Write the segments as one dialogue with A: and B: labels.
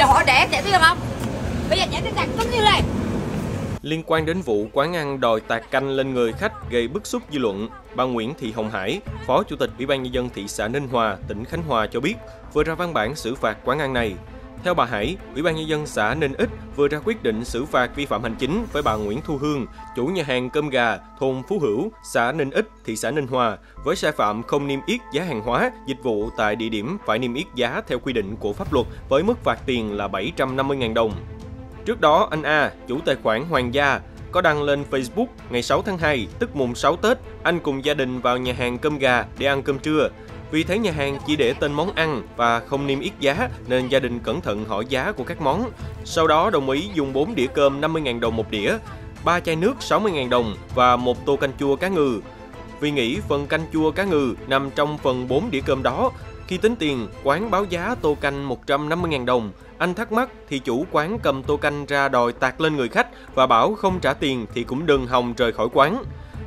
A: giờ họ đẻ trẻ biết không bây giờ nhảy cái tạc cứng như này
B: Liên quan đến vụ quán ăn đòi tạt canh lên người khách gây bức xúc dư luận, bà Nguyễn Thị Hồng Hải, Phó Chủ tịch Ủy ban nhân dân thị xã Ninh Hòa, tỉnh Khánh Hòa cho biết vừa ra văn bản xử phạt quán ăn này. Theo bà Hải, Ủy ban nhân dân xã Ninh Ích vừa ra quyết định xử phạt vi phạm hành chính với bà Nguyễn Thu Hương, chủ nhà hàng cơm gà thôn Phú Hữu, xã Ninh Ích, thị xã Ninh Hòa với sai phạm không niêm yết giá hàng hóa, dịch vụ tại địa điểm phải niêm yết giá theo quy định của pháp luật với mức phạt tiền là 750.000 đồng. Trước đó, anh A, chủ tài khoản Hoàng gia, có đăng lên Facebook ngày 6 tháng 2, tức mùng 6 Tết, anh cùng gia đình vào nhà hàng cơm gà để ăn cơm trưa. Vì thấy nhà hàng chỉ để tên món ăn và không niêm yết giá nên gia đình cẩn thận hỏi giá của các món. Sau đó đồng ý dùng 4 đĩa cơm 50.000 đồng một đĩa, 3 chai nước 60.000 đồng và một tô canh chua cá ngừ. Vì nghĩ phần canh chua cá ngừ nằm trong phần 4 đĩa cơm đó, khi tính tiền, quán báo giá tô canh 150.000 đồng. Anh thắc mắc thì chủ quán cầm tô canh ra đòi tạt lên người khách và bảo không trả tiền thì cũng đừng hòng rời khỏi quán.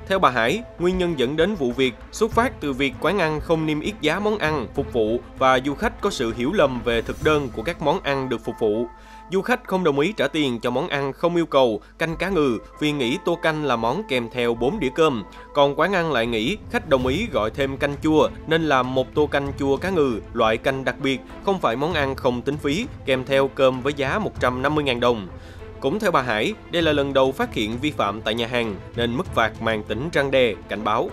B: Theo bà Hải, nguyên nhân dẫn đến vụ việc xuất phát từ việc quán ăn không niêm yết giá món ăn phục vụ và du khách có sự hiểu lầm về thực đơn của các món ăn được phục vụ. Du khách không đồng ý trả tiền cho món ăn không yêu cầu canh cá ngừ vì nghĩ tô canh là món kèm theo 4 đĩa cơm. Còn quán ăn lại nghĩ khách đồng ý gọi thêm canh chua nên làm một tô canh chua cá ngừ loại canh đặc biệt, không phải món ăn không tính phí, kèm theo cơm với giá 150.000 đồng. Cũng theo bà Hải, đây là lần đầu phát hiện vi phạm tại nhà hàng nên mức phạt mang tính răng đe, cảnh báo.